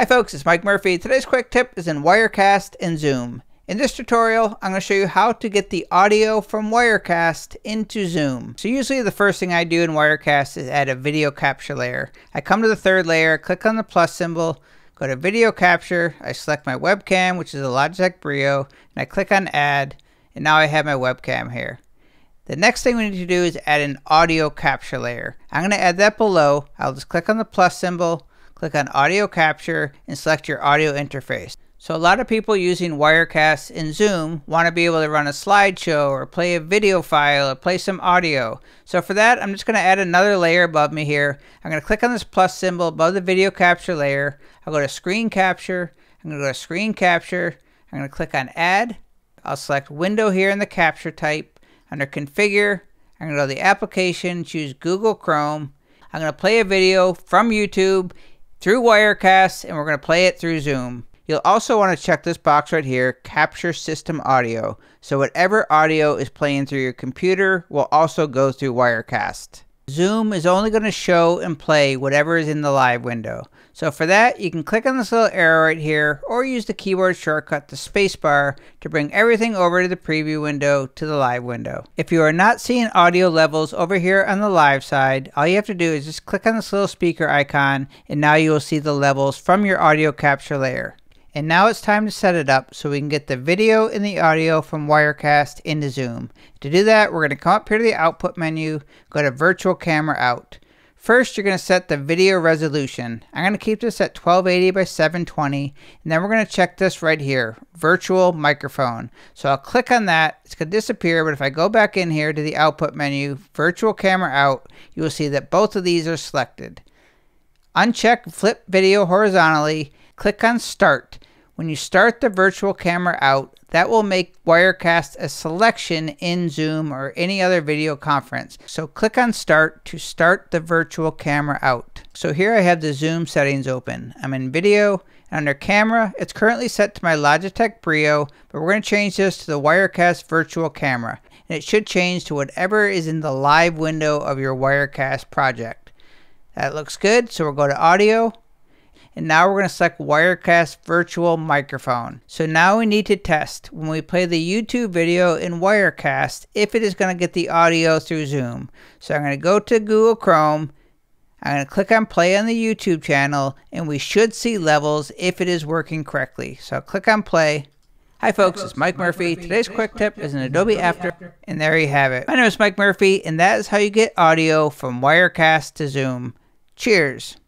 Hi folks, it's Mike Murphy. Today's quick tip is in Wirecast and Zoom. In this tutorial, I'm going to show you how to get the audio from Wirecast into Zoom. So usually the first thing I do in Wirecast is add a video capture layer. I come to the third layer, click on the plus symbol, go to video capture, I select my webcam, which is a Logitech Brio, and I click on add, and now I have my webcam here. The next thing we need to do is add an audio capture layer. I'm going to add that below. I'll just click on the plus symbol, click on audio capture, and select your audio interface. So a lot of people using Wirecast in Zoom want to be able to run a slideshow or play a video file or play some audio. So for that, I'm just going to add another layer above me here. I'm going to click on this plus symbol above the video capture layer. I'll go to screen capture. I'm going to go to screen capture. I'm going to click on add. I'll select window here in the capture type. Under configure, I'm going to go to the application, choose Google Chrome. I'm going to play a video from YouTube through Wirecast and we're going to play it through Zoom. You'll also want to check this box right here, Capture System Audio. So whatever audio is playing through your computer will also go through Wirecast. Zoom is only going to show and play whatever is in the live window. So for that, you can click on this little arrow right here or use the keyboard shortcut, the spacebar, to bring everything over to the preview window to the live window. If you are not seeing audio levels over here on the live side, all you have to do is just click on this little speaker icon and now you will see the levels from your audio capture layer. And now it's time to set it up so we can get the video and the audio from Wirecast into Zoom. To do that, we're going to come up here to the output menu, go to virtual camera out. First, you're going to set the video resolution. I'm going to keep this at 1280 by 720, and then we're going to check this right here, virtual microphone. So I'll click on that. It's going to disappear, but if I go back in here to the output menu, virtual camera out, you will see that both of these are selected. Uncheck flip video horizontally, click on start. When you start the virtual camera out, that will make Wirecast a selection in Zoom or any other video conference. So click on start to start the virtual camera out. So here I have the Zoom settings open. I'm in video. Under camera, it's currently set to my Logitech Brio, but we're going to change this to the Wirecast virtual camera. And it should change to whatever is in the live window of your Wirecast project. That looks good, so we'll go to audio, and now we're going to select Wirecast Virtual Microphone. So now we need to test when we play the YouTube video in Wirecast if it is going to get the audio through Zoom. So I'm going to go to Google Chrome. I'm going to click on play on the YouTube channel and we should see levels if it is working correctly. So click on play. Hi folks, it's Mike Murphy. Today's quick tip is an Adobe After, and there you have it. My name is Mike Murphy, and that is how you get audio from Wirecast to Zoom. Cheers.